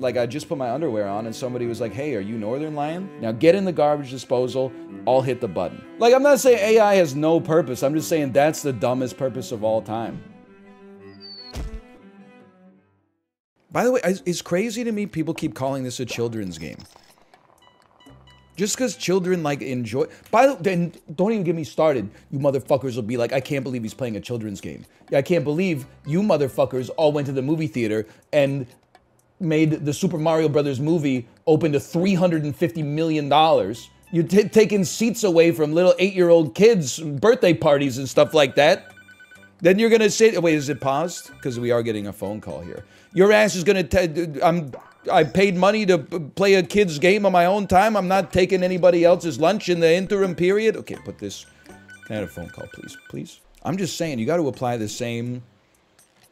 Like I just put my underwear on and somebody was like, hey, are you Northernlion? Now get in the garbage disposal, I'll hit the button. Like I'm not saying AI has no purpose, I'm just saying that's the dumbest purpose of all time. By the way, it's crazy to me people keep calling this a children's game. Just because children like enjoy. By the then don't even get me started. You motherfuckers will be like, I can't believe he's playing a children's game. I can't believe you motherfuckers all went to the movie theater and made the Super Mario Brothers movie open to $350 million. You're taking seats away from little eight year old kids' birthday parties and stuff like that. Then you're gonna say, wait, is it paused? Because we are getting a phone call here. Your ass is gonna, t- I'm, I paid money to play a kid's game on my own time. I'm not taking anybody else's lunch in the interim period. Okay, put this, can I have a phone call, please? Please? I'm just saying, you got to apply the same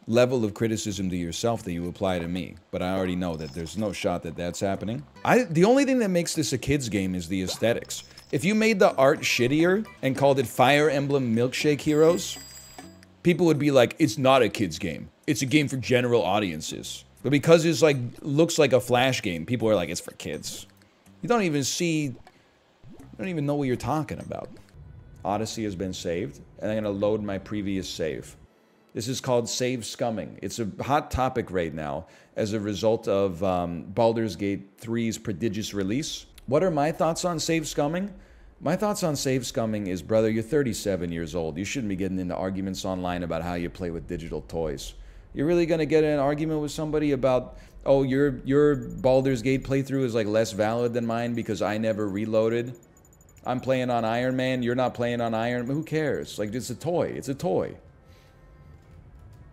level of criticism to yourself that you apply to me. But I already know that there's no shot that that's happening. I The only thing that makes this a kid's game is the aesthetics. If you made the art shittier and called it Fire Emblem Milkshake Heroes, people would be like, it's not a kid's game. It's a game for general audiences. But because it's like, looks like a flash game, people are like, it's for kids. You don't even see, you don't even know what you're talking about. Odyssey has been saved, and I'm gonna load my previous save. This is called save scumming. It's a hot topic right now as a result of um, Baldur's Gate 3's prodigious release. What are my thoughts on save scumming? My thoughts on save scumming is, brother, you're 37 years old. You shouldn't be getting into arguments online about how you play with digital toys. You're really gonna get in an argument with somebody about, oh, your your Baldur's Gate playthrough is like less valid than mine because I never reloaded. I'm playing on Iron Man. You're not playing on Iron. Who cares? Like it's a toy. It's a toy.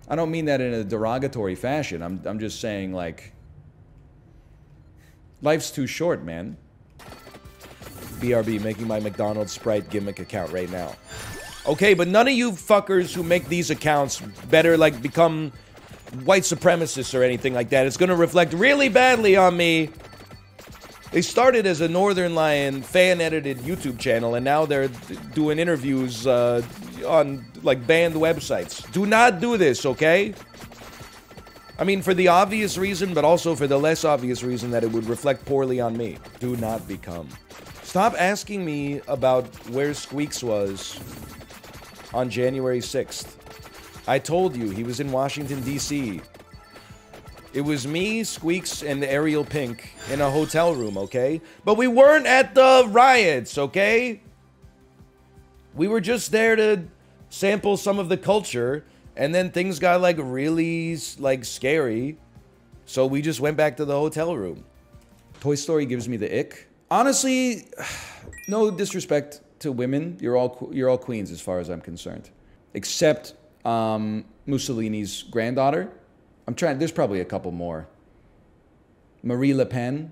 I don't mean that in a derogatory fashion. I'm, I'm just saying, like, life's too short, man. BRB making my McDonald's Sprite gimmick account right now. Okay, but none of you fuckers who make these accounts better, like, become white supremacists or anything like that. It's gonna reflect really badly on me. They started as a Northernlion fan-edited YouTube channel, and now they're doing interviews uh, on like banned websites. Do not do this, okay? I mean, for the obvious reason, but also for the less obvious reason that it would reflect poorly on me. Do not become. Stop asking me about where Squeex was on January 6th. I told you he was in Washington, D.C. It was me, Squeex, and Ariel Pink in a hotel room, okay? But we weren't at the riots, okay? We were just there to sample some of the culture, and then things got like really like scary. So we just went back to the hotel room. Toy Story gives me the ick. Honestly, no disrespect to women, you're all you're all queens as far as I'm concerned, except um, Mussolini's granddaughter. I'm trying. There's probably a couple more. Marie Le Pen.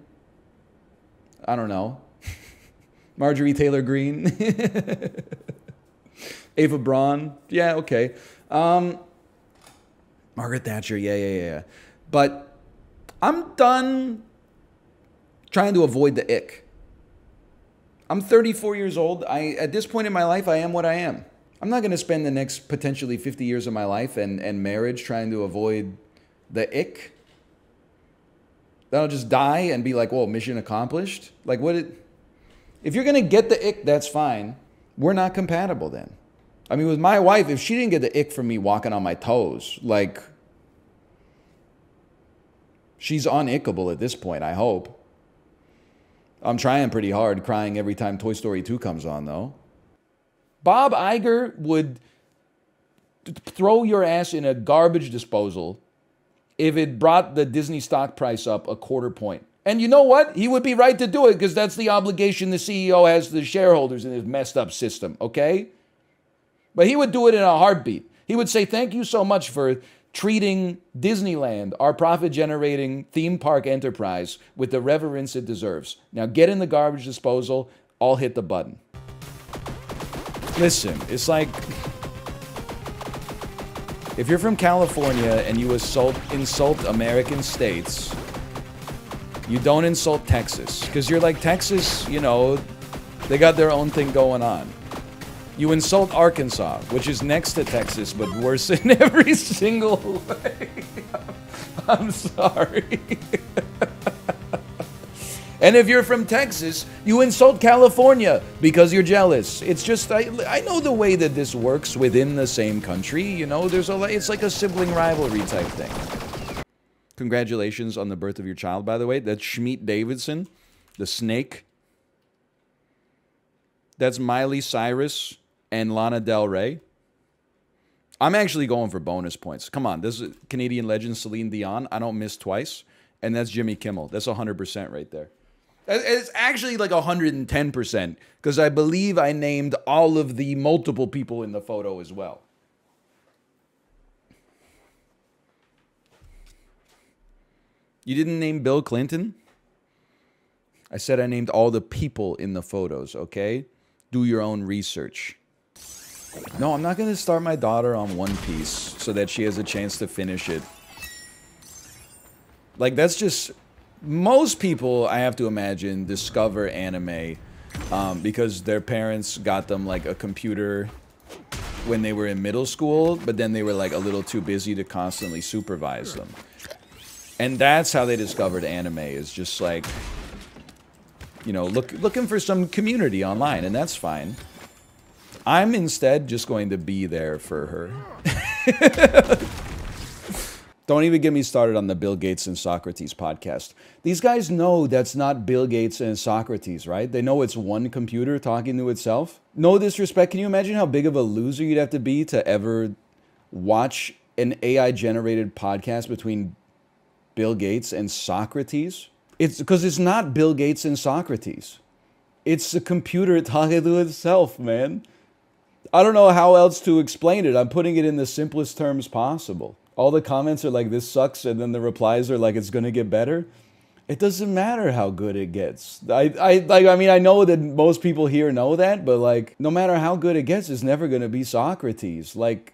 I don't know. Marjorie Taylor Greene. Ava Braun. Yeah, okay. Um, Margaret Thatcher. Yeah, yeah, yeah. But I'm done trying to avoid the ick. I'm 34 years old. I at this point in my life, I am what I am. I'm not going to spend the next potentially 50 years of my life and, and marriage trying to avoid the ick. Then I'll just die and be like, "Whoa, mission accomplished." Like, what? It, if you're gonna get the ick, that's fine. We're not compatible then. I mean, with my wife, if she didn't get the ick from me walking on my toes, like, she's unickable at this point, I hope. I'm trying pretty hard, crying every time Toy Story 2 comes on, though. Bob Iger would throw your ass in a garbage disposal if it brought the Disney stock price up a quarter point. And you know what? He would be right to do it because that's the obligation the CEO has to the shareholders in his messed up system, okay? But he would do it in a heartbeat. He would say, Thank you so much for treating Disneyland, our profit generating theme park enterprise, with the reverence it deserves. Now get in the garbage disposal, I'll hit the button. Listen, it's like if you're from California and you insult, insult American states, you don't insult Texas. Because you're like, Texas, you know, they got their own thing going on. You insult Arkansas, which is next to Texas, but worse in every single way. I'm sorry. And if you're from Texas, you insult California because you're jealous. It's just I, I know the way that this works within the same country. You know, there's a it's like a sibling rivalry type thing. Congratulations on the birth of your child, by the way. That's Schmeat Davidson, the snake. That's Miley Cyrus and Lana Del Rey. I'm actually going for bonus points. Come on, this is Canadian legend Celine Dion. I don't miss twice. And that's Jimmy Kimmel. That's 100% right there. It's actually like 110% because I believe I named all of the multiple people in the photo as well. You didn't name Bill Clinton? I said I named all the people in the photos, okay? Do your own research. No, I'm not going to start my daughter on One Piece so that she has a chance to finish it. Like, that's just most people, I have to imagine, discover anime um, because their parents got them like a computer when they were in middle school, but then they were like a little too busy to constantly supervise them. And that's how they discovered anime is just like, you know, look, looking for some community online, and that's fine. I'm instead just going to be there for her. Don't even get me started on the Bill Gates and Socrates podcast. These guys know that's not Bill Gates and Socrates, right? They know it's one computer talking to itself. No disrespect. Can you imagine how big of a loser you'd have to be to ever watch an AI generated podcast between Bill Gates and Socrates? It's because it's not Bill Gates and Socrates. It's the computer talking to itself, man. I don't know how else to explain it. I'm putting it in the simplest terms possible all the comments are like this sucks and then the replies are like it's going to get better. It doesn't matter how good it gets. I i like i mean i know that most people here know that but like no matter how good it gets it's never going to be socrates. Like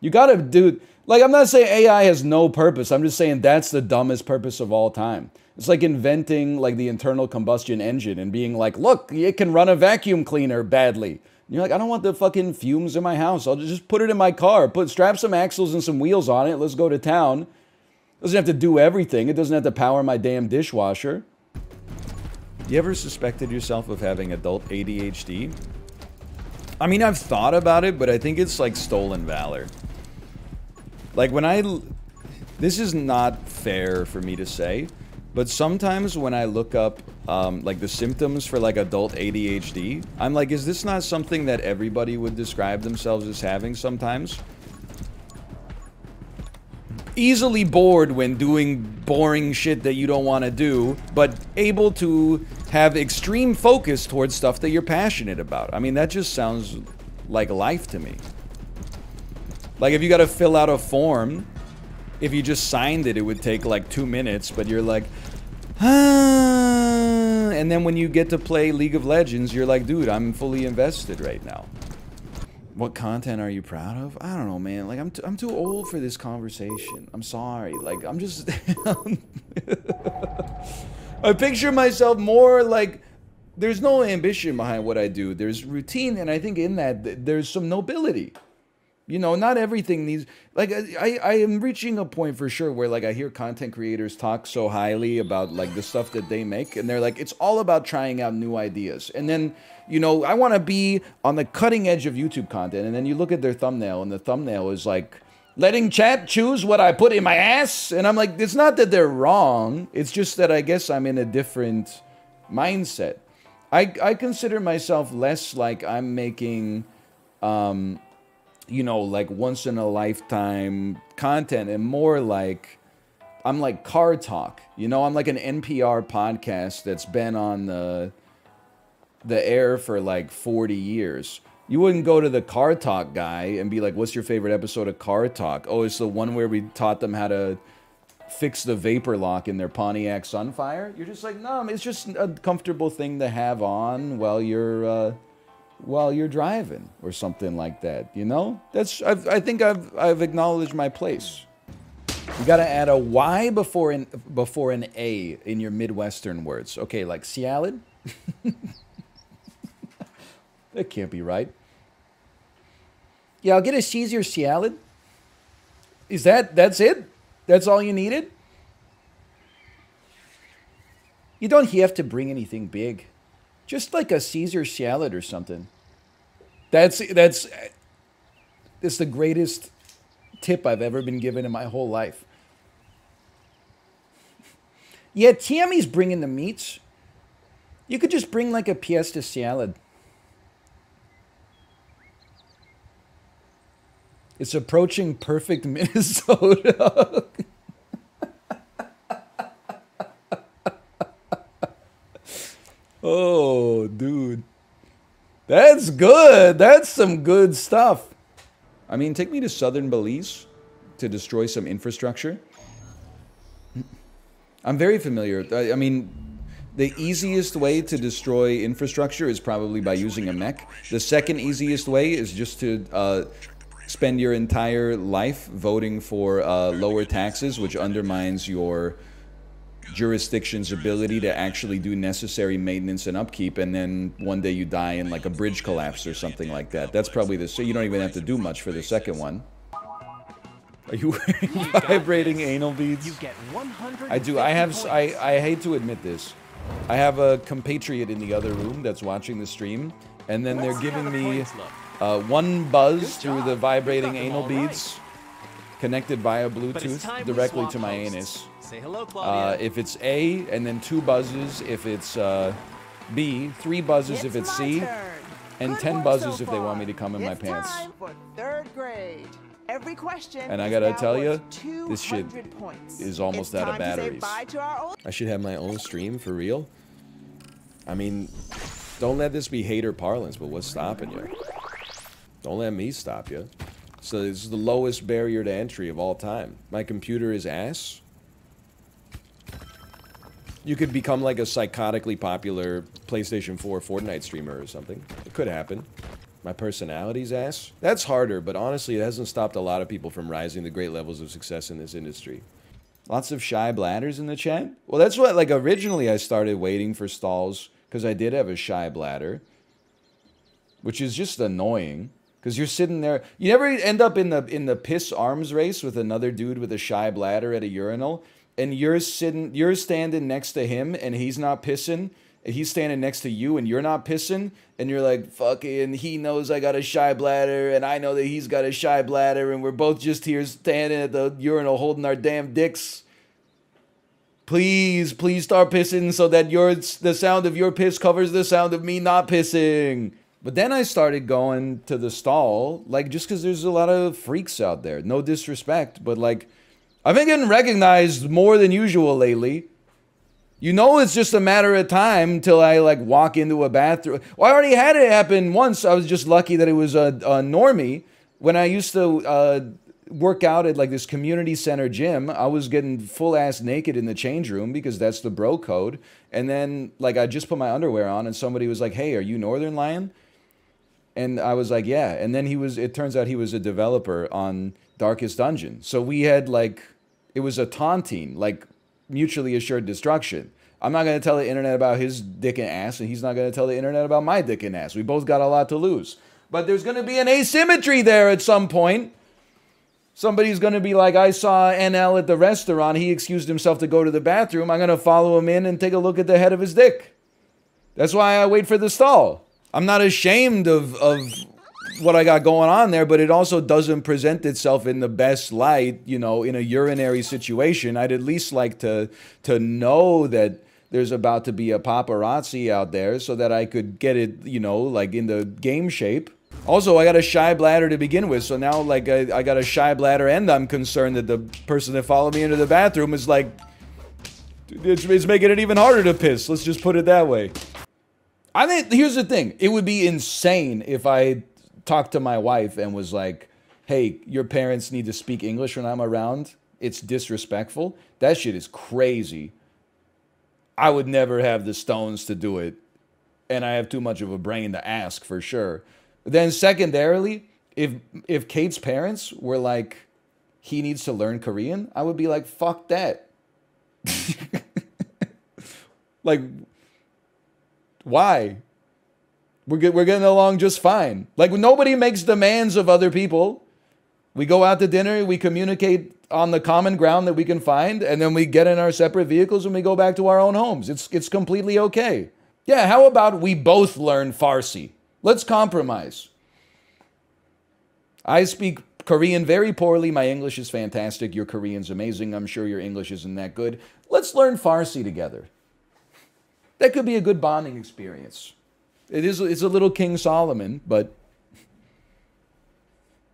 you got to do like i'm not saying ai has no purpose. I'm just saying that's the dumbest purpose of all time. It's like inventing like the internal combustion engine and being like look it can run a vacuum cleaner badly you're like, I don't want the fucking fumes in my house. I'll just put it in my car. Put strap some axles and some wheels on it. Let's go to town. It doesn't have to do everything. It doesn't have to power my damn dishwasher. You ever suspected yourself of having adult ADHD? I mean, I've thought about it, but I think it's like stolen valor. Like when I this is not fair for me to say, but sometimes when I look up um, like the symptoms for like adult ADHD, I'm like, is this not something that everybody would describe themselves as having sometimes? Easily bored when doing boring shit that you don't want to do, but able to have extreme focus towards stuff that you're passionate about. I mean, that just sounds like life to me. Like if you got to fill out a form if you just signed it, it would take like two minutes, but you're like, ah, and then when you get to play League of Legends, you're like, dude, I'm fully invested right now. What content are you proud of? I don't know, man. Like, I'm, I'm too old for this conversation. I'm sorry. Like, I'm just... I picture myself more like... There's no ambition behind what I do. There's routine, and I think in that, there's some nobility. You know, not everything needs like I, I am reaching a point for sure where like I hear content creators talk so highly about like the stuff that they make and they're like it's all about trying out new ideas. And then, you know, I want to be on the cutting edge of YouTube content and then you look at their thumbnail and the thumbnail is like letting chat choose what I put in my ass and I'm like it's not that they're wrong. It's just that I guess I'm in a different mindset. I I consider myself less like I'm making um you know, like once in a lifetime content and more like I'm like car talk. You know, I'm like an NPR podcast that's been on the the air for like 40 years. You wouldn't go to the car talk guy and be like, "What's your favorite episode of Car Talk?" Oh, it's the one where we taught them how to fix the vapor lock in their Pontiac Sunfire. You're just like, "No, it's just a comfortable thing to have on while you're uh, while you're driving or something like that. You know, that's I've, I think I've I've acknowledged my place. You got to add a Y before an before an A in your Midwestern words. Okay, like salad. that can't be right. Yeah, I'll get a Caesar salad. Is that that's it? That's all you needed? You don't have to bring anything big. Just like a Caesar salad or something. That's that's it's the greatest tip I've ever been given in my whole life. Yeah, Tammy's bringing the meats. You could just bring like a pièce de salad. It's approaching perfect Minnesota. Oh, dude. That's good. That's some good stuff. I mean, take me to southern Belize to destroy some infrastructure. I'm very familiar. I, I mean, the easiest way to destroy infrastructure is probably by using a mech. The second easiest way is just to uh, spend your entire life voting for uh, lower taxes, which undermines your jurisdiction's ability to actually do necessary maintenance and upkeep, and then one day you die in like a bridge collapse or something like that. That's probably the so you don't even have to do much for the second one. Are you wearing vibrating anal beads? You get 100. I do. I have. I I hate to admit this. I have a compatriot in the other room that's watching the stream, and then they're Let's see how giving me uh, one buzz through the vibrating anal beads, connected via Bluetooth directly to my anus. Say hello, Uh, if it's A, and then two buzzes if it's uh, B, three buzzes if it's C, turn. and Good 10 buzzes so if they want me to come in my pants. time for third grade. Every question And I gotta tell you, this shit points. is almost It's out of time to batteries. to old I should have my own stream for real. I mean, don't let this be hater parlance, but what's stopping you? Don't let me stop you. So this is the lowest barrier to entry of all time. My computer is ass. You could become like a psychotically popular PlayStation 4 Fortnite streamer or something. It could happen. My personality's ass. That's harder, but honestly, it hasn't stopped a lot of people from rising to great levels of success in this industry. Lots of shy bladders in the chat. Well, that's what like originally I started waiting for stalls because I did have a shy bladder, which is just annoying because you're sitting there. You never end up in the in the piss arms race with another dude with a shy bladder at a urinal, and you're sitting, you're standing next to him, and he's not pissing. He's standing next to you, and you're not pissing, and you're like, fucking, he knows I got a shy bladder, and I know that he's got a shy bladder, and we're both just here standing at the urinal holding our damn dicks please, please start pissing so that your the sound of your piss covers the sound of me not pissing. But then I started going to the stall, like just because there's a lot of freaks out there. No disrespect, but like I've been getting recognized more than usual lately. You know, it's just a matter of time till I like walk into a bathroom. Well, I already had it happen once. I was just lucky that it was a, a normie. When I used to uh, work out at like this community center gym, I was getting full ass naked in the change room because that's the bro code. And then like I just put my underwear on, and somebody was like, "Hey, are you Northernlion?" And I was like, "Yeah." And then he was. It turns out he was a developer on Darkest Dungeon. So we had like, it was a taunting, like mutually assured destruction. I'm not going to tell the internet about his dick and ass, and he's not going to tell the internet about my dick and ass. We both got a lot to lose. But there's going to be an asymmetry there at some point. Somebody's going to be like, I saw NL at the restaurant. He excused himself to go to the bathroom. I'm going to follow him in and take a look at the head of his dick. That's why I wait for the stall. I'm not ashamed of, of what I got going on there, but it also doesn't present itself in the best light, you know, in a urinary situation. I'd at least like to to know that there's about to be a paparazzi out there so that I could get it, you know, like in the game shape. Also, I got a shy bladder to begin with, so now like I, I got a shy bladder and I'm concerned that the person that followed me into the bathroom is like it's, it's making it even harder to piss. Let's just put it that way. I think here's the thing. It would be insane if I talked to my wife and was like, "Hey, your parents need to speak English when I'm around. It's disrespectful." That shit is crazy. I would never have the stones to do it, and I have too much of a brain to ask for sure. Then secondarily, if if Kate's parents were like, "He needs to learn Korean," I would be like, "Fuck that." like why? We're, get, we're getting along just fine. Like, nobody makes demands of other people. We go out to dinner, we communicate on the common ground that we can find, and then we get in our separate vehicles and we go back to our own homes. It's it's completely okay. Yeah, how about we both learn Farsi? Let's compromise. I speak Korean very poorly. My English is fantastic. Your Korean's amazing. I'm sure your English isn't that good. Let's learn Farsi together. That could be a good bonding experience. It is it's a little King Solomon, but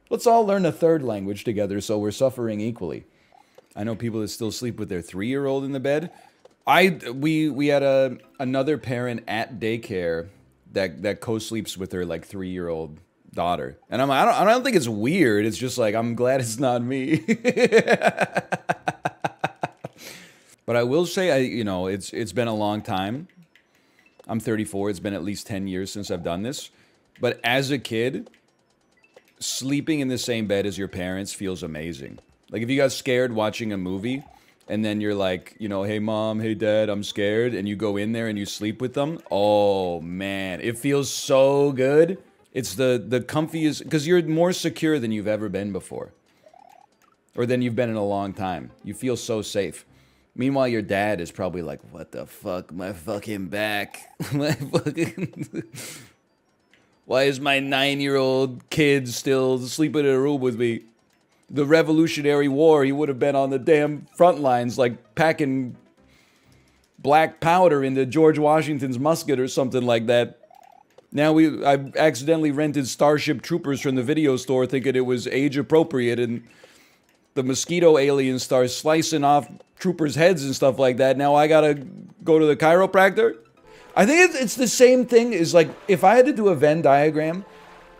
let's all learn a third language together so we're suffering equally. I know people that still sleep with their 3-year-old in the bed. I we we had a another parent at daycare that that co-sleeps with her like 3-year-old daughter. And I'm I don't I don't think it's weird. It's just like I'm glad it's not me. but I will say I you know, it's it's been a long time. I'm 34. It's been at least 10 years since I've done this. But as a kid, sleeping in the same bed as your parents feels amazing. Like if you got scared watching a movie and then you're like, you know, hey mom, hey dad, I'm scared, and you go in there and you sleep with them. Oh man, it feels so good. It's the the comfiest because you're more secure than you've ever been before, or than you've been in a long time. You feel so safe. Meanwhile, your dad is probably like, "What the fuck, my fucking back, my fucking." Why is my nine-year-old kid still sleeping in a room with me? The Revolutionary War, he would have been on the damn front lines, like packing black powder into George Washington's musket or something like that. Now we, I accidentally rented Starship Troopers from the video store, thinking it was age appropriate, and the mosquito alien starts slicing off troopers' heads and stuff like that. Now I gotta go to the chiropractor. I think it's, it's the same thing Is like if I had to do a Venn diagram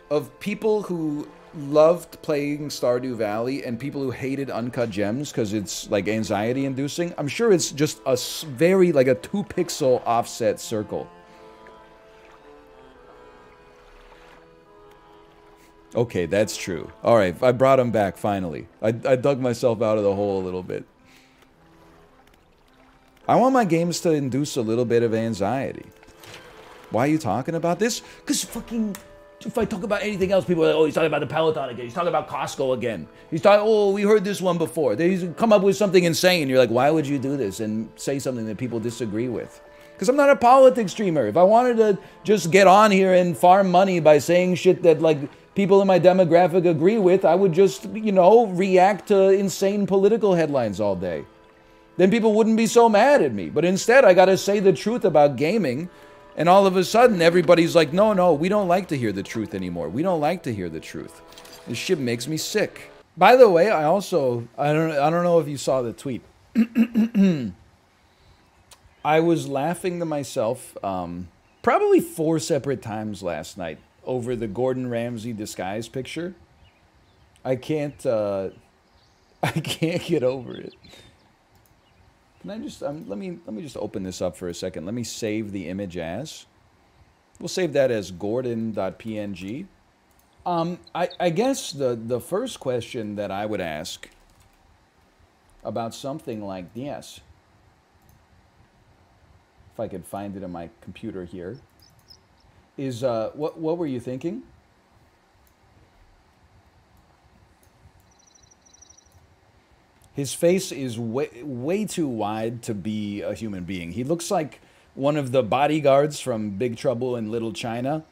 of people who loved playing Stardew Valley and people who hated Uncut Gems because it's like anxiety inducing. I'm sure it's just a very like a two pixel offset circle. Okay, that's true. All right, I brought him back finally. I, I dug myself out of the hole a little bit. I want my games to induce a little bit of anxiety. Why are you talking about this? Because fucking, if I talk about anything else, people are like, oh, he's talking about the Peloton again. He's talking about Costco again. He's talking, oh, we heard this one before. They come up with something insane. You're like, why would you do this and say something that people disagree with? Because I'm not a politics streamer. If I wanted to just get on here and farm money by saying shit that, like, people in my demographic agree with, I would just, you know, react to insane political headlines all day. Then people wouldn't be so mad at me. But instead, I got to say the truth about gaming. And all of a sudden, everybody's like, no, no, we don't like to hear the truth anymore. We don't like to hear the truth. This shit makes me sick. By the way, I also, I don't, I don't know if you saw the tweet. I was laughing to myself um, probably four separate times last night over the Gordon Ramsay disguise picture. I can't, uh, I can't get over it. Can I just um, let me let me just open this up for a second. Let me save the image as. We'll save that as Gordon.png. Um, I, I guess the the first question that I would ask about something like this, if I could find it in my computer here, is uh, what what were you thinking? His face is way, way too wide to be a human being. He looks like one of the bodyguards from Big Trouble in Little China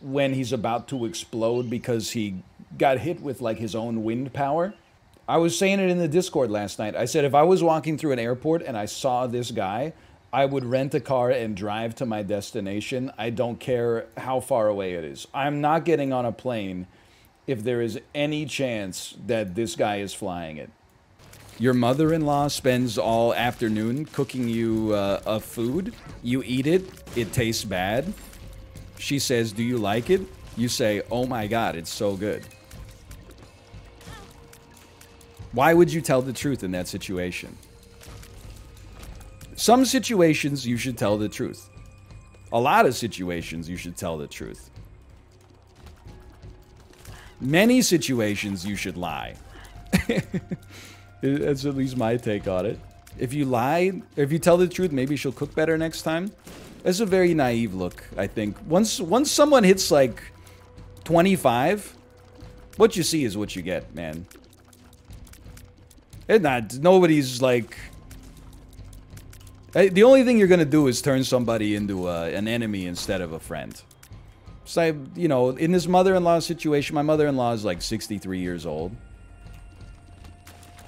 when he's about to explode because he got hit with like his own wind power. I was saying it in the Discord last night. I said if I was walking through an airport and I saw this guy, I would rent a car and drive to my destination. I don't care how far away it is. I'm not getting on a plane if there is any chance that this guy is flying it. Your mother-in-law spends all afternoon cooking you uh, a food. You eat it. It tastes bad. She says, do you like it? You say, oh my god, it's so good. Why would you tell the truth in that situation? Some situations you should tell the truth. A lot of situations you should tell the truth. Many situations you should lie. That's at least my take on it. If you lie, if you tell the truth, maybe she'll cook better next time. That's a very naive look, I think. Once once someone hits like 25, What you see is what you get, man. It's not. Nobody's like. Eh, The only thing you're gonna do is turn somebody into uh, an enemy instead of a friend. So, you know, in this mother-in-law situation, my mother-in-law is like 63 years old.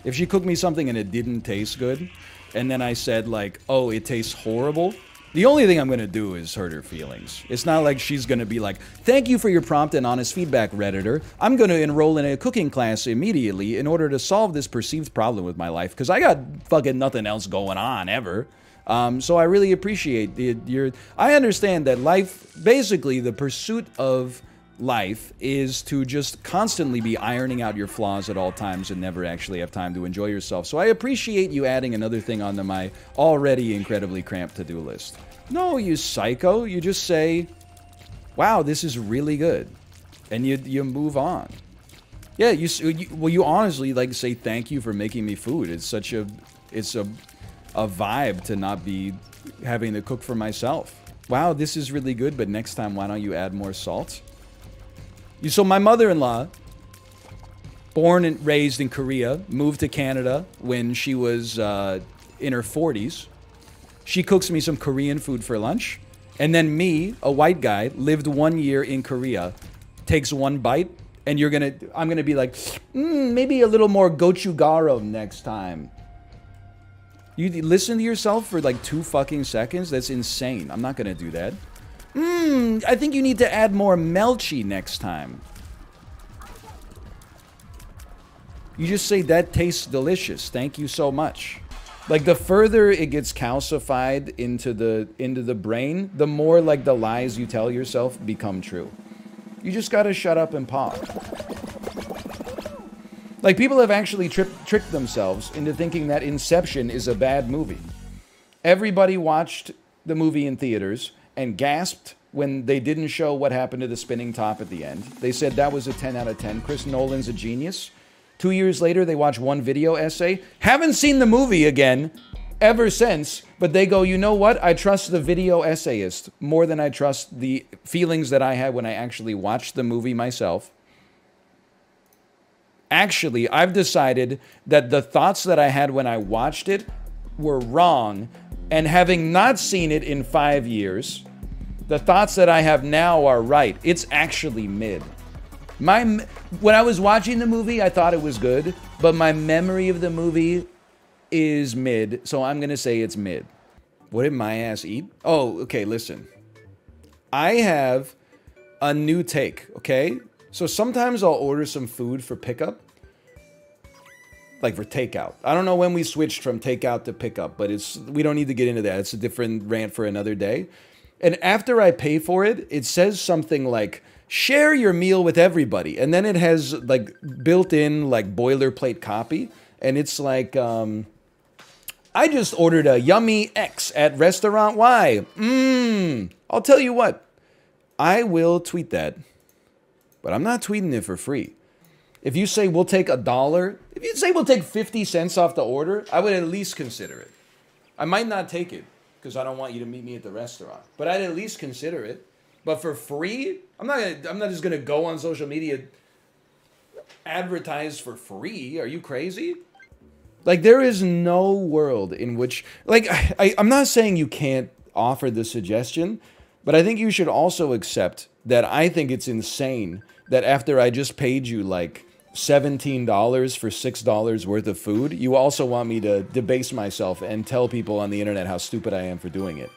If she cooked me something and it didn't taste good, and then I said like, "Oh, it tastes horrible," the only thing I'm gonna do is hurt her feelings. It's not like she's gonna be like, "Thank you for your prompt and honest feedback, redditor. I'm gonna enroll in a cooking class immediately in order to solve this perceived problem with my life because I got fucking nothing else going on ever." Um, so I really appreciate the, your. I understand that life, basically, the pursuit of life is to just constantly be ironing out your flaws at all times and never actually have time to enjoy yourself. So I appreciate you adding another thing onto my already incredibly cramped to-do list. No, you psycho. You just say, "Wow, this is really good," and you you move on. Yeah, you, you well, you honestly like say thank you for making me food. It's such a it's a a vibe to not be having to cook for myself. Wow, this is really good, but next time why don't you add more salt? You so my mother-in-law born and raised in Korea, moved to Canada when she was uh, in her 40s. She cooks me some Korean food for lunch. And then me, a white guy, lived one year in Korea, takes one bite, and you're gonna, I'm gonna be like, mm, maybe a little more gochugaru next time. You listen to yourself for like two fucking seconds? That's insane. I'm not gonna do that. Mmm, I think you need to add more melchi next time. You just say that tastes delicious. Thank you so much. Like the further it gets calcified into the into the brain, the more like the lies you tell yourself become true. You just gotta shut up and pause. Like people have actually tri- tricked themselves into thinking that Inception is a bad movie. Everybody watched the movie in theaters and gasped when they didn't show what happened to the spinning top at the end. They said that was a 10 out of 10. Chris Nolan's a genius. Two years later, they watch one video essay. Haven't seen the movie again ever since, but they go, you know what? I trust the video essayist more than I trust the feelings that I had when I actually watched the movie myself. Actually, I've decided that the thoughts that I had when I watched it were wrong, and having not seen it in five years, the thoughts that I have now are right. It's actually mid. My when I was watching the movie, I thought it was good, but my memory of the movie is mid, so I'm gonna say it's mid. What did my ass eat? Oh, okay. Listen, I have a new take. Okay, so sometimes I'll order some food for pickup, like for takeout. I don't know when we switched from takeout to pickup, but it's we don't need to get into that. It's a different rant for another day. And after I pay for it, it says something like share your meal with everybody. And then it has like built-in like boilerplate copy and it's like um I just ordered a yummy X at restaurant Y. Mmm. I'll tell you what. I will tweet that. But I'm not tweeting it for free. If you say we'll take a dollar, if you say we'll take 50 cents off the order, I would at least consider it. I might not take it because I don't want you to meet me at the restaurant, but I'd at least consider it. But for free, I'm not gonna, I'm not just going to go on social media advertise for free. Are you crazy? Like there is no world in which like I, I'm not saying you can't offer the suggestion, but I think you should also accept that I think it's insane that after I just paid you like $17 for $6 worth of food, you also want me to debase myself and tell people on the internet how stupid I am for doing it.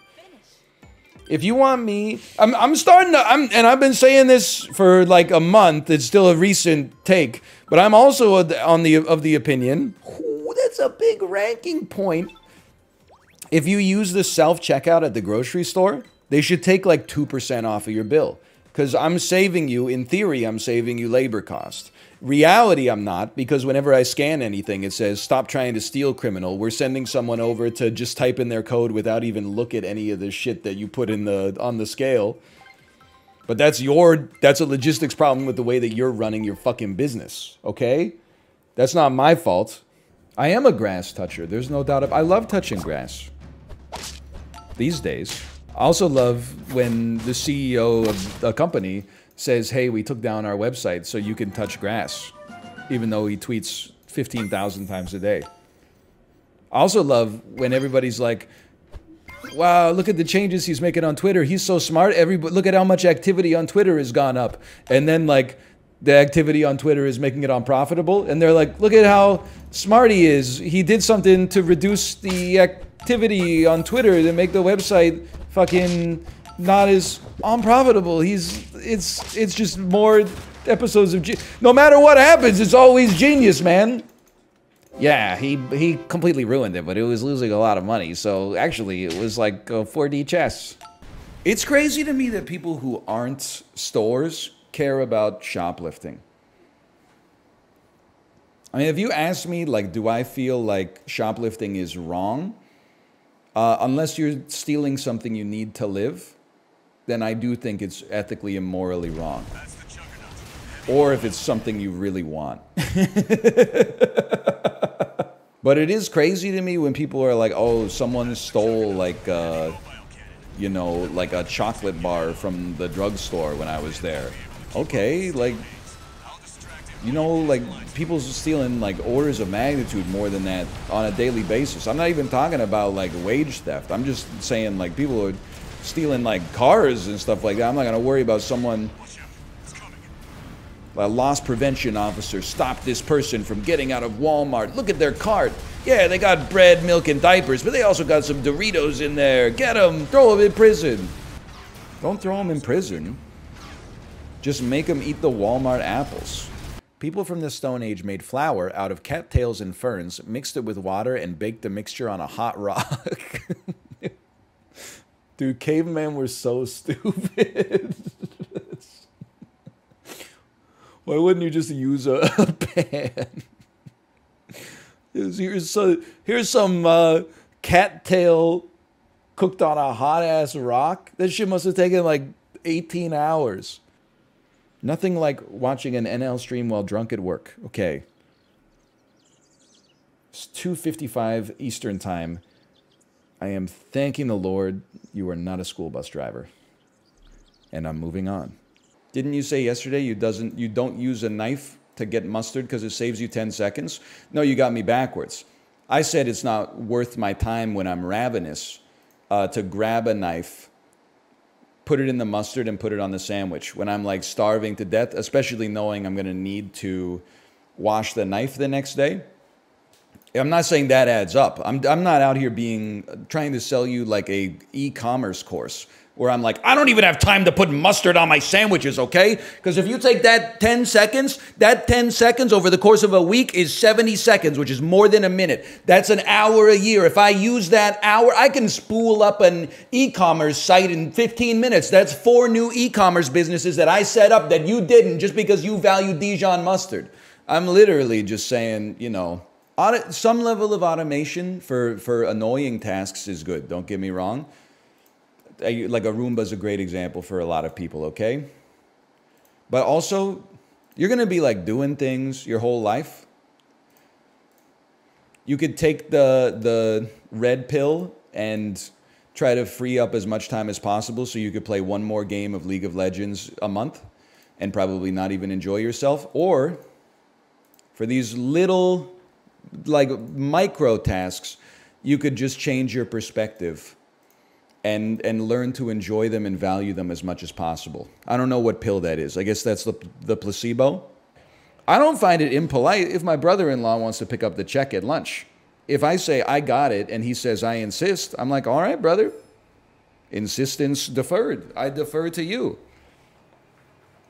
If you want me, I'm, I'm starting to, I'm, and I've been saying this for like a month. It's still a recent take, but I'm also on the of the opinion. Ooh, that's a big ranking point. If you use the self checkout at the grocery store, they should take like two percent off of your bill because I'm saving you. In theory, I'm saving you labor cost. Reality, I'm not because whenever I scan anything, it says "Stop trying to steal, criminal." We're sending someone over to just type in their code without even look at any of the shit that you put in the on the scale. But that's your that's a logistics problem with the way that you're running your fucking business, okay? That's not my fault. I am a grass toucher. There's no doubt. Of, I love touching grass. These days. I also love when the CEO of a company says, hey, we took down our website so you can touch grass, even though he tweets 15,000 times a day. I also love when everybody's like, wow, look at the changes he's making on Twitter. He's so smart. Every look at how much activity on Twitter has gone up. And then like the activity on Twitter is making it unprofitable. And they're like, look at how smart he is. He did something to reduce the activity on Twitter to make the website fucking not as unprofitable. He's it's it's just more episodes of. Ge- no matter what happens, it's always genius, man. Yeah, he he completely ruined it, but it was losing a lot of money. So actually, it was like a 4D chess. It's crazy to me that people who aren't stores care about shoplifting. I mean, if you ask me, like, do I feel like shoplifting is wrong? Uh, unless you're stealing something you need to live, then I do think it's ethically and morally wrong. Or if it's something you really want. but it is crazy to me when people are like, oh, someone stole, like, uh, you know, like a chocolate bar from the drugstore when I was there. Okay, like, you know, like, people stealing, like, orders of magnitude more than that on a daily basis. I'm not even talking about, like, wage theft. I'm just saying, like, people are stealing, like, cars and stuff like that. I'm not to worry about someone a loss prevention officer stopped this person from getting out of Walmart. Look at their cart. Yeah, they got bread, milk, and diapers, but they also got some Doritos in there. Get them. Throw them in prison. Don't throw them in prison. Just make them eat the Walmart apples. People from the Stone Age made flour out of cattails and ferns, mixed it with water, and baked the mixture on a hot rock. Dude, cavemen were so stupid. Why wouldn't you just use a, a pan? here's, some, here's some uh, cattail cooked on a hot ass rock. That shit must have taken like 18 hours. Nothing like watching an NL stream while drunk at work. Okay. It's 2:55 Eastern Time. I am thanking the Lord you are not a school bus driver. And I'm moving on. Didn't you say yesterday you doesn't you don't use a knife to get mustard because it saves you 10 seconds? No, you got me backwards. I said it's not worth my time when I'm ravenous uh, to grab a knife, put it in the mustard, and put it on the sandwich. When I'm like starving to death, especially knowing I'm to need to wash the knife the next day. I'm not saying that adds up. I'm, I'm not out here being trying to sell you like a e-commerce course where I'm like, I don't even have time to put mustard on my sandwiches, okay? Because if you take that 10 seconds, that 10 seconds over the course of a week is 70 seconds, which is more than a minute. That's an hour a year. If I use that hour, I can spool up an e commerce site in 15 minutes. That's four new e commerce businesses that I set up that you didn't just because you value Dijon mustard. I'm literally just saying, you know, some level of automation for, for annoying tasks is good, don't get me wrong like a Roomba is a great example for a lot of people, okay? But also, you're going to be like doing things your whole life. You could take the the red pill and try to free up as much time as possible so you could play one more game of League of Legends a month and probably not even enjoy yourself or for these little like micro tasks you could just change your perspective and and learn to enjoy them and value them as much as possible. I don't know what pill that is. I guess that's the the placebo. I don't find it impolite if my brother-in-law wants to pick up the check at lunch. If I say I got it and he says I insist, I'm like, "All right, brother. Insistence deferred. I defer to you."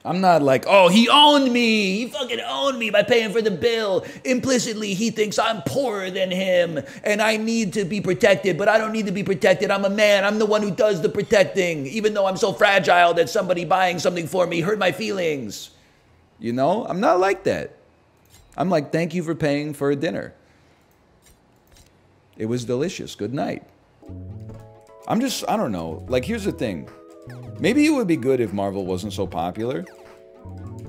I'm not like, oh, he owned me. He fucking owned me by paying for the bill. Implicitly, he thinks I'm poorer than him and I need to be protected, but I don't need to be protected. I'm a man. I'm the one who does the protecting, even though I'm so fragile that somebody buying something for me hurt my feelings. You know, I'm not like that. I'm like, thank you for paying for a dinner. It was delicious. Good night. I'm just, I don't know. Like, here's the thing. Maybe it would be good if Marvel wasn't so popular.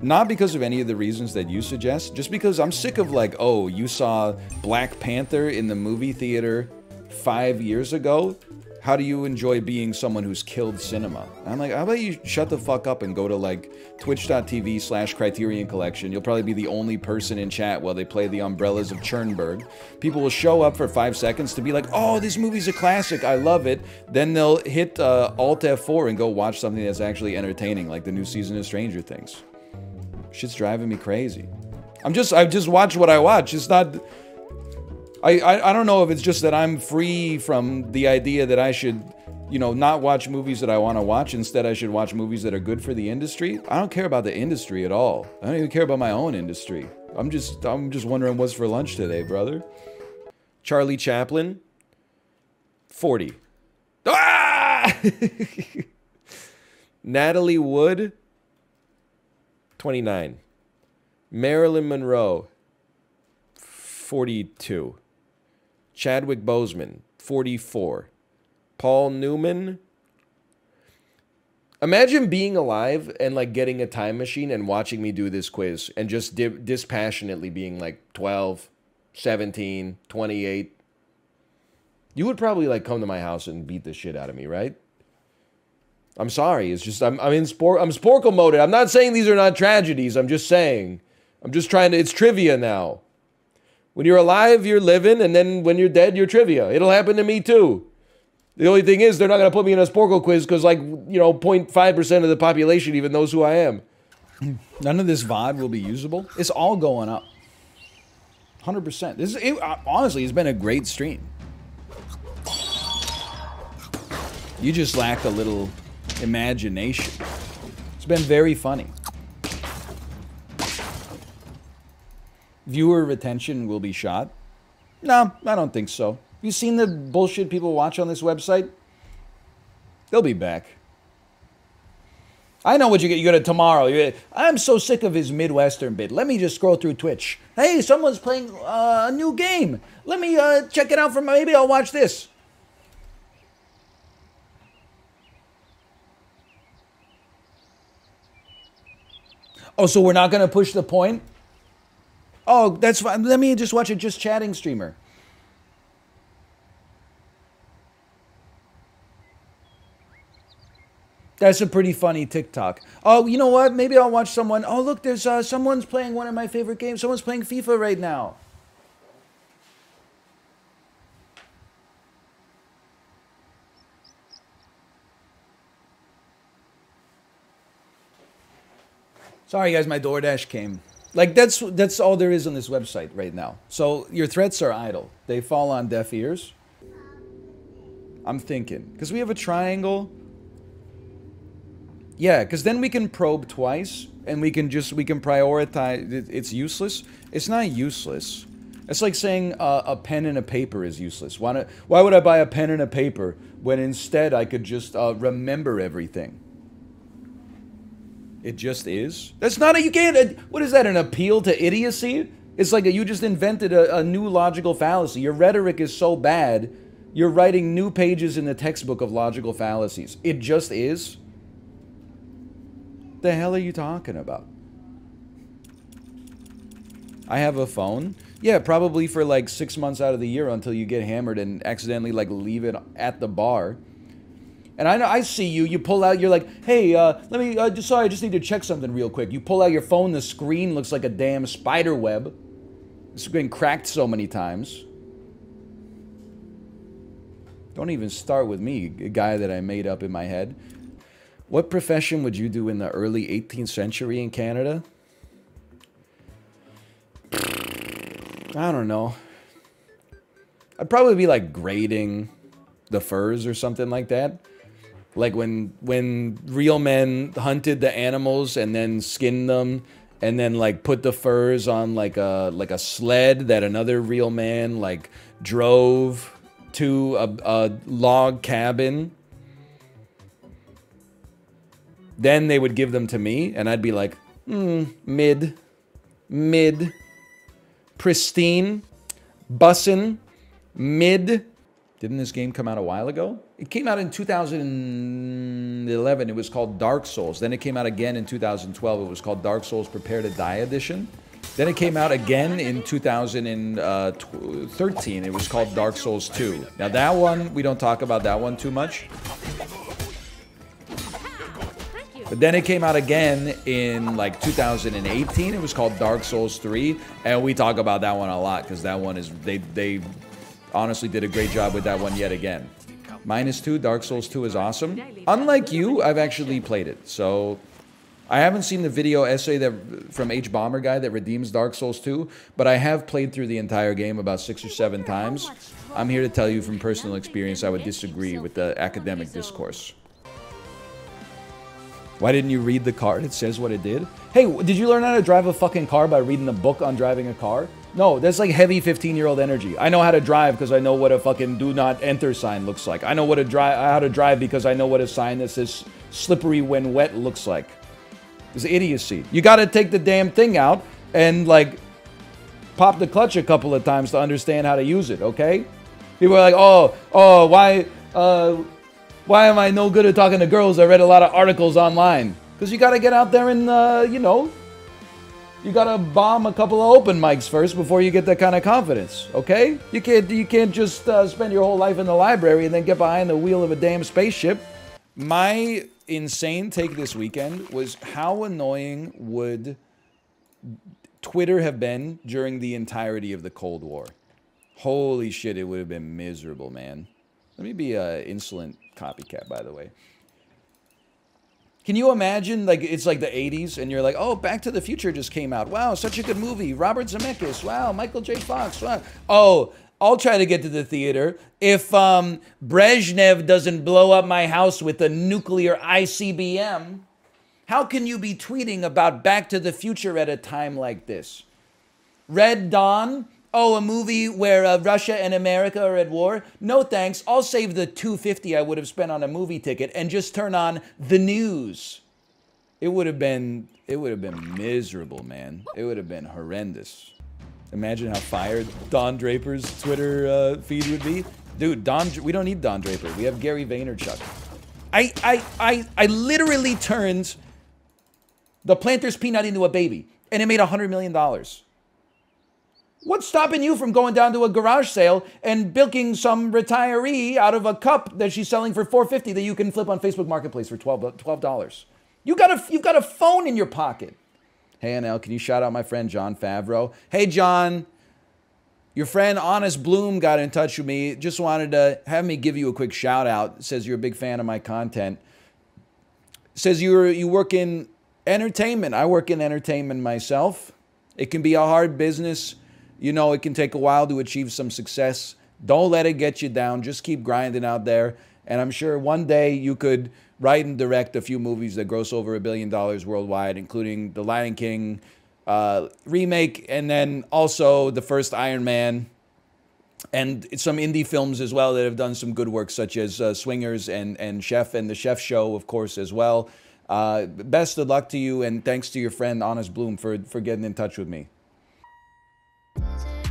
Not because of any of the reasons that you suggest, just because I'm sick of like, oh, you saw Black Panther in the movie theater five years ago, how do you enjoy being someone who's killed cinema? I'm like, how about you shut the fuck up and go to like twitch.tv slash criterion collection. You'll probably be the only person in chat while they play the umbrellas of Cherbourg. People will show up for five seconds to be like, oh, this movie's a classic. I love it. Then they'll hit uh, Alt F4 and go watch something that's actually entertaining, like the new season of Stranger Things. Shit's driving me crazy. I'm just, I just watch what I watch. It's not, I, I, I don't know if it's just that I'm free from the idea that I should, you know, not watch movies that I want to watch. Instead, I should watch movies that are good for the industry. I don't care about the industry at all. I don't even care about my own industry. I'm just I'm just wondering what's for lunch today, brother. Charlie Chaplin, 40. Ah! Natalie Wood, 29. Marilyn Monroe, 42. Chadwick Boseman, 44. Paul Newman. Imagine being alive and like getting a time machine and watching me do this quiz and just di- dispassionately being like 12, 17, 28. You would probably like come to my house and beat the shit out of me, right? I'm sorry. It's just I'm I'm in sport I'm Sporcle moded. I'm not saying these are not tragedies. I'm just saying. I'm just trying to it's trivia now. When you're alive, you're living, and then when you're dead, you're trivia. It'll happen to me too. The only thing is, they're not going to put me in a Sporcle quiz because, like, you know, 0.5% of the population even knows who I am. None of this VOD will be usable. It's all going up. 100%. This is, it, uh, honestly, it's been a great stream. You just lack a little imagination. It's been very funny. Viewer retention will be shot. No, I don't think so. You seen the bullshit people watch on this website? They'll be back. I know what you get. You go to tomorrow. You I'm so sick of his Midwestern bit. Let me just scroll through Twitch. Hey, someone's playing uh, a new game. Let me uh, check it out. From maybe I'll watch this. Oh, so we're not gonna push the point? Oh, that's fine. Let me just watch a just chatting streamer. That's a pretty funny TikTok. Oh, you know what? Maybe I'll watch someone. Oh, look, there's uh, someone's playing one of my favorite games. Someone's playing FIFA right now. Sorry, guys, my DoorDash came. Like that's that's all there is on this website right now. So your threats are idle. They fall on deaf ears. I'm thinking because we have a triangle. Yeah, because then we can probe twice, and we can just we can prioritize. It's useless. It's not useless. It's like saying uh, a pen and a paper is useless. Why, not, why would I buy a pen and a paper when instead I could just uh, remember everything? It just is. That's not a. You can't. Uh, what is that? An appeal to idiocy? It's like a, you just invented a, a new logical fallacy. Your rhetoric is so bad. You're writing new pages in the textbook of logical fallacies. It just is. The hell are you talking about? I have a phone. Yeah, probably for like six months out of the year until you get hammered and accidentally like leave it at the bar. And I know I see you. You pull out. You're like, hey, uh, let me. Uh, just sorry, I just need to check something real quick. You pull out your phone. The screen looks like a damn spider web. It's been cracked so many times. Don't even start with me, a guy that I made up in my head. What profession would you do in the early 18th century in Canada? I don't know. I'd probably be like grading the furs or something like that. Like when when real men hunted the animals and then skinned them and then like put the furs on like a like a sled that another real man like drove to a, a log cabin. Then they would give them to me and I'd be like, hmm, mid, mid, pristine, bussin', mid. Didn't this game come out a while ago? It came out in 2011. It was called Dark Souls. Then it came out again in 2012. It was called Dark Souls Prepare to Die Edition. Then it came out again in 2013. It was called Dark Souls 2. Now that one, we don't talk about that one too much. But then it came out again in like 2018. It was called Dark Souls 3, and we talk about that one a lot because that one is they they honestly did a great job with that one yet again. Minus two, Dark Souls 2 is awesome. Unlike you, I've actually played it, so I haven't seen the video essay that from hbomberguy that redeems Dark Souls 2, but I have played through the entire game about six or seven times. I'm here to tell you from personal experience I would disagree with the academic discourse. Why didn't you read the card? It says what it did. Hey, did you learn how to drive a fucking car by reading the book on driving a car? No, that's like heavy 15 year old energy. I know how to drive because I know what a fucking do not enter sign looks like. I know what a drive how to drive because I know what a sign that says slippery when wet looks like. It's idiocy. You got to take the damn thing out and like pop the clutch a couple of times to understand how to use it. Okay? People are like, oh, oh, why, uh, why am I no good at talking to girls? I read a lot of articles online. Because you got to get out there and, uh, you know, you got to bomb a couple of open mics first before you get that kind of confidence. Okay? You can't, you can't just uh, spend your whole life in the library and then get behind the wheel of a damn spaceship. My insane take this weekend was how annoying would Twitter have been during the entirety of the Cold War? Holy shit, it would have been miserable, man. Let me be an insolent copycat, by the way. Can you imagine, like, it's like the 80s, and you're like, oh, Back to the Future just came out. Wow, such a good movie. Robert Zemeckis. Wow, Michael J. Fox. Wow. Oh, I'll try to get to the theater if um, Brezhnev doesn't blow up my house with a nuclear ICBM. How can you be tweeting about Back to the Future at a time like this? Red Dawn? Oh, a movie where uh, Russia and America are at war? No thanks. I'll save the 250 I would have spent on a movie ticket and just turn on the news. It would have been it would have been miserable, man. It would have been horrendous. Imagine how fired Don Draper's Twitter uh, feed would be. Dude, Don, we don't need Don Draper. We have Gary Vaynerchuk. I, I, I, I literally turned the Planters peanut into a baby, and it made $100 million. What's stopping you from going down to a garage sale and bilking some retiree out of a cup that she's selling for 450 that you can flip on Facebook Marketplace for $12, dollars You got a, you've got a phone in your pocket. Hey, NL, can you shout out my friend Jon Favreau? Hey, John, your friend Honest Bloom got in touch with me. Just wanted to have me give you a quick shout out. Says you're a big fan of my content. Says you you work in entertainment. I work in entertainment myself. It can be a hard business you know it can take a while to achieve some success. Don't let it get you down. Just keep grinding out there. And I'm sure one day you could write and direct a few movies that gross over a billion dollars worldwide, including The Lion King uh, remake, and then also the first Iron Man, and some indie films as well that have done some good work, such as uh, Swingers and, and Chef and The Chef Show, of course, as well. Uh, best of luck to you, and thanks to your friend Honest Bloom for, for getting in touch with me. Is it